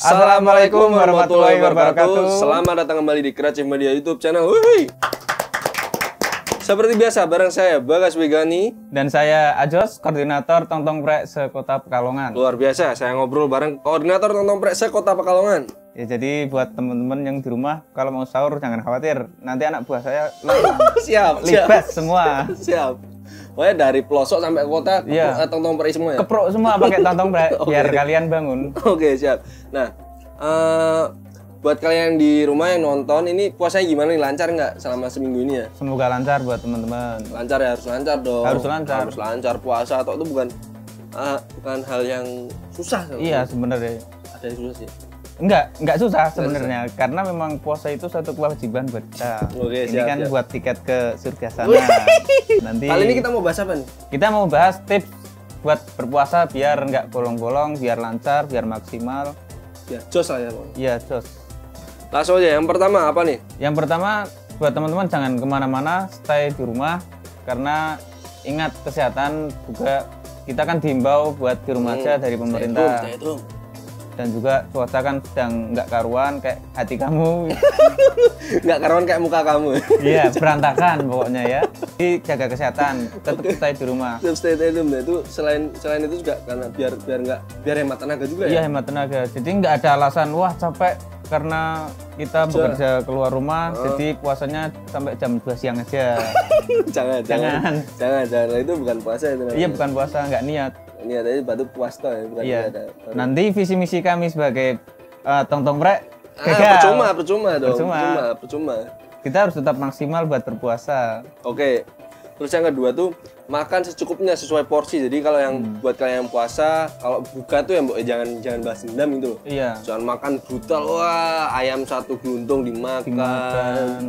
Assalamualaikum warahmatullahi wabarakatuh. Selamat datang kembali di Kreatif Media YouTube channel. Wuih. Seperti biasa, bareng saya Bagas Wegani. Dan saya Ajos, koordinator Tongtong Prek sekota Pekalongan. Luar biasa, saya ngobrol bareng koordinator Tongtong Prek sekota Pekalongan. Ya jadi buat teman-teman yang di rumah kalau mau sahur jangan khawatir, nanti anak buah saya siap, siap, libas semua. siap. Pokoknya dari pelosok sampai kota, Iya. eh, Tongtong Prek semua ya. Keprok semua pakai Tongtong Prek biar kalian bangun. Oke siap. Nah, eh, buat kalian yang di rumah yang nonton ini puasanya gimana nih? Lancar nggak selama seminggu ini ya? Semoga lancar buat teman-teman. Lancar ya harus lancar dong. Harus lancar. Harus lancar puasa atau itu bukan eh, bukan hal yang susah. Iya sebenarnya. Ada yang susah sih. Enggak, enggak susah sebenarnya karena memang puasa itu satu kewajiban buat kita. Oke, ini siap, kan siap. buat tiket ke surga sana. Nanti Kali ini kita mau bahas apa nih? kita mau bahas tips buat berpuasa biar enggak bolong-bolong, biar lancar, biar maksimal. Ya, jos lah ya. Bang. Iya, Jos. Langsung aja. Yang pertama apa nih? Yang pertama buat teman-teman jangan ke mana-mana, stay di rumah karena ingat kesehatan juga kita kan diimbau buat di rumah aja dari pemerintah Stay at home, dan juga cuaca kan sedang nggak karuan kayak hati kamu. Nggak karuan kayak muka kamu. iya berantakan pokoknya ya jadi jaga kesehatan tetap stay di rumah Tetap stay home. Nah, itu selain selain itu juga karena biar biar nggak biar hemat tenaga juga iya ya. hemat tenaga jadi nggak ada alasan wah capek karena kita bekerja keluar rumah jadi puasanya sampai jam 2 siang aja jangan, jangan, Jangan. jangan, jangan. Itu bukan puasa itu. namanya. iya bukan puasa nggak niat Ini ada batu puasta ya, bukan Iya. ada. Nanti visi misi kami sebagai eh, tongtong brek Ah, gagal. percuma, percuma dong. Percuma. Percuma, percuma. Kita harus tetap maksimal buat berpuasa. Oke. Terus yang kedua tuh makan secukupnya sesuai porsi. Jadi kalau yang Hmm. buat kalian yang puasa, kalau buka tuh ya Mbok, eh, jangan jangan bahas dendam gitu. Iya. Jangan makan brutal wah ayam satu geluntung dimakan, Dimakan.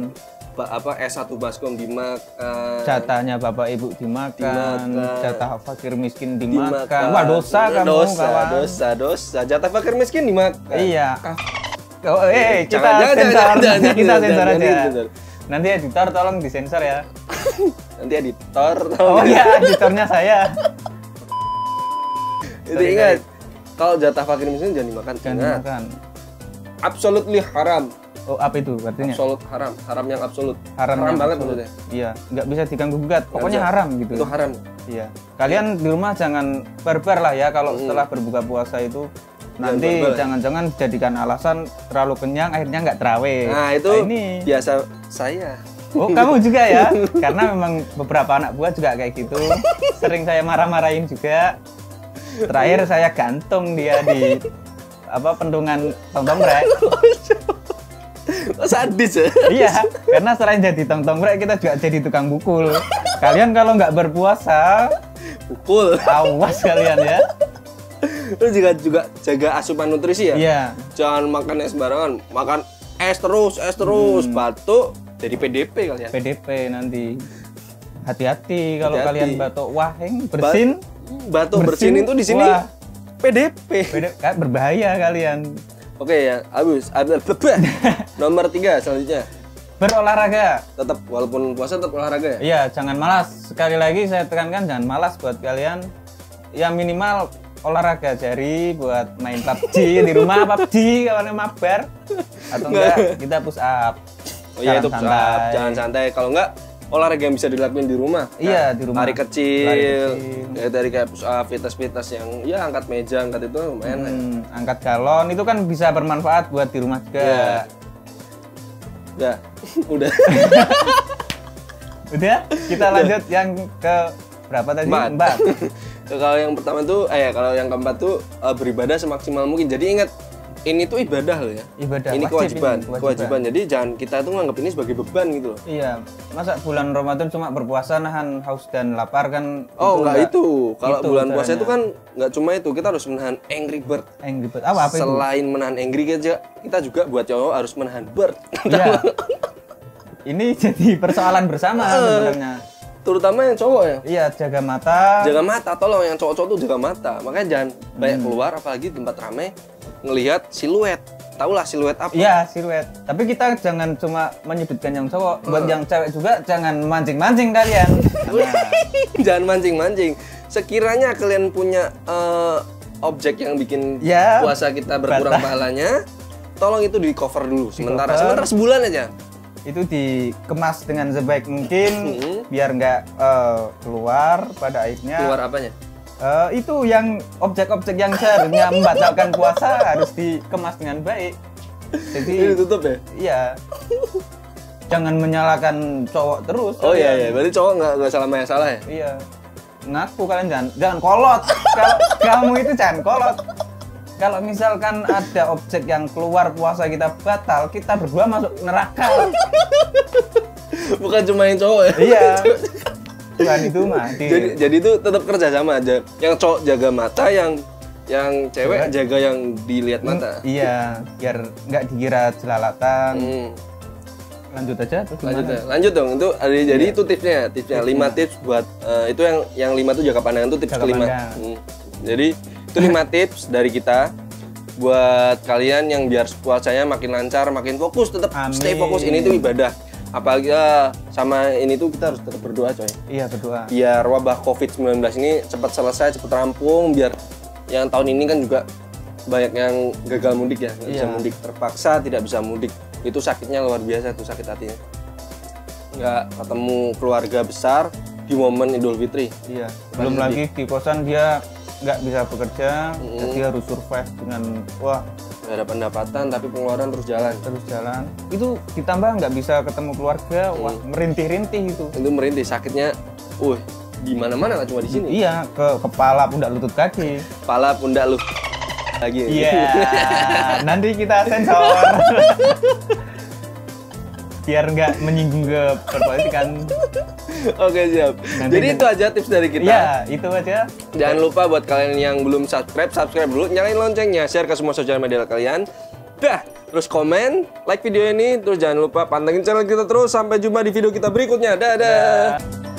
Apa es satu baskom dimakan. Jatahnya bapak ibu dimakan, Dimakan. jatah fakir miskin dimakan. dimakan. Wah dosa kamu dosa, kawan. dosa, dosa. Jatah fakir miskin dimakan. Iya. Oh, eh, kita Jangan, sensor, jangan, jangan, kita jangan, sensor jangan, aja. jangan, jangan. Nanti editor tolong disensor ya. Nanti editor. Oh iya, editornya saya. Itu ingat. Kalau jatah fakir miskin jangan dimakan. Jangan Ingat. dimakan. Absolutely haram. Oh apa itu artinya? Absolut haram. Haram yang absolut. Haram yang banget absolut. maksudnya. Iya, nggak bisa diganggu gugat. Pokoknya bisa. haram gitu. Itu haram. Iya. Kalian di rumah jangan barbar lah ya kalau setelah berbuka puasa itu nanti barbar ya. jangan-jangan jadikan alasan terlalu kenyang akhirnya nggak terawih. Nah, itu ini. biasa saya. Oh, kamu juga ya? Karena memang beberapa anak buah juga kayak gitu. Sering saya marah-marahin juga. Terakhir saya gantung dia di apa pendungan tongtong Oh, sadis ya. iya, karena selain jadi tongtong brek kita juga jadi tukang bukul. Kalian kalau nggak berpuasa, Pukul. awas kalian ya. Terus juga juga jaga asupan nutrisi ya. Iya. Jangan makan es sembarangan. Makan es terus, es terus, Hmm. batuk jadi PDP kalian. PDP nanti. Hati-hati kalau Hati-hati. kalian batuk waheng bersin. Batuk Bersin, bersin itu di sini wah. PDP. PD kan berbahaya kalian. Oke ya, habis. Nomor tiga selanjutnya. Berolahraga. Tetap walaupun puasa tetap olahraga ya. Iya, jangan malas. Sekali lagi saya tekankan jangan malas buat kalian. Ya minimal olahraga jari buat main PUBG di rumah PUBG kawan mabar atau enggak kita push up. Oh iya itu push up. jangan santai. Kalau enggak olahraga yang bisa dilakuin di rumah. Iya, di rumah. Lari kecil, Lari kecil. Ya, dari kayak push up, fitness-fitness yang ya angkat meja, angkat itu lumayan lah. Hmm, angkat galon itu kan bisa bermanfaat buat di rumah juga. Iya. Udah, udah. Udah, kita lanjut yang ke berapa tadi? Empat. So, kalau yang pertama tuh, eh kalau yang keempat tuh eh, beribadah semaksimal mungkin. Jadi ingat ini tuh ibadah loh ya. Ibadah, Ini wajib kewajiban, ini, kewajiban. kewajiban. Jadi jangan kita tuh nganggap ini sebagai beban gitu loh. Iya, masa bulan Ramadan cuma berpuasa nahan haus dan lapar kan? Oh enggak itu. Kalau itu bulan puasa itu kan nggak cuma itu, kita harus menahan angry bird. Angry Bird. Apa apa itu? Selain menahan angry kita kita juga buat cowok harus menahan bird. Iya. Ini jadi persoalan bersama sebenarnya. Terutama yang cowok ya. Iya, jaga mata. Jaga mata, tolong yang cowok-cowok tuh jaga mata. Makanya jangan banyak Hmm. keluar apalagi tempat ramai ngelihat siluet. Tahulah siluet apa? Iya, siluet. Tapi kita jangan cuma menyudutkan yang cowok. Buat yang cewek juga jangan mancing-mancing kalian. Jangan mancing-mancing. Sekiranya kalian punya eh, objek yang bikin Ya, puasa kita berkurang batal. pahalanya, tolong itu di cover dulu sementara cover. sementara sebulan aja. itu dikemas dengan sebaik mungkin Mhm. biar nggak eh, keluar pada akhirnya Keluar apanya? Eh, itu yang objek-objek yang seharusnya membatalkan puasa harus dikemas dengan baik. Ini Jadi ditutup ya? iya. Jangan menyalahkan cowok terus. Oh iya iya, berarti cowok nggak nggak salah yang salah ya? Iya. Ngaku kalian jangan jangan kolot. Kalau kamu itu jangan kolot. Kalau misalkan ada objek yang keluar puasa kita batal, kita berdua masuk neraka. Bukan cuma yang cowok ya? iya. Tuhan itu mati. jadi jadi itu tetap kerja sama aja. Yang cowok jaga mata, yang yang cewek Cewek. jaga yang dilihat mata. Iya, biar nggak dikira jelalatan. Hmm. Lanjut aja terus Lanjut ya. Lanjut dong. Itu ada jadi Iya. itu tipsnya, tipsnya. Lima tips buat eh, itu yang yang lima itu jaga pandangan itu tips Jaga kelima. pandang. Hmm. Jadi itu lima tips dari kita buat kalian yang biar puasanya makin lancar, makin fokus, tetap stay fokus. Ini tuh ibadah. Apalagi eh, sama ini tuh kita harus tetap berdoa coy. Iya berdoa. Biar wabah COVID-19 ini cepat selesai, cepat rampung, biar yang tahun ini kan juga banyak yang gagal mudik ya, nggak bisa Iya. mudik terpaksa tidak bisa mudik. Itu sakitnya luar biasa tuh sakit hatinya. Nggak ketemu keluarga besar di momen Idul Fitri. Iya. Belum lagi di kosan dia nggak bisa bekerja, Hmm. jadi harus survive dengan wah Nggak ada pendapatan tapi pengeluaran terus jalan. terus jalan. Itu ditambah nggak bisa ketemu keluarga, wah Hmm. merintih-rintih itu. Itu merintih sakitnya, uh di mana-mana nggak cuma di sini. Iya ke kepala pundak lutut kaki. Kepala pundak lu lagi. Iya. Nanti kita sensor. Biar nggak menyinggung ke perpolitikan. Oke siap. Nanti Jadi itu aja tips dari kita. Iya, itu aja. Jangan lupa buat kalian yang belum subscribe, subscribe dulu, nyalain loncengnya, share ke semua sosial media kalian. Dah, terus komen, like video ini, terus jangan lupa pantengin channel kita terus. Sampai jumpa di video kita berikutnya. Dadah. Dah.